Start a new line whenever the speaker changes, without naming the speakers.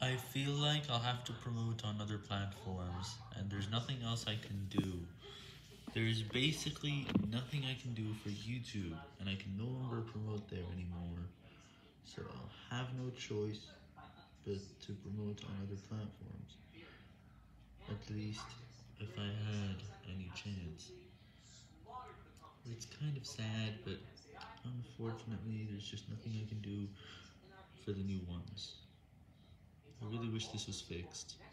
I feel like I'll have to promote on other platforms, and there's nothing else I can do. There's basically nothing I can do for YouTube, and I can no longer promote there anymore, so I'll have no choice but to promote on other platforms, at least if I had any chance. It's kind of sad, but unfortunately there's just nothing I can do for the new ones. Wish this was fixed.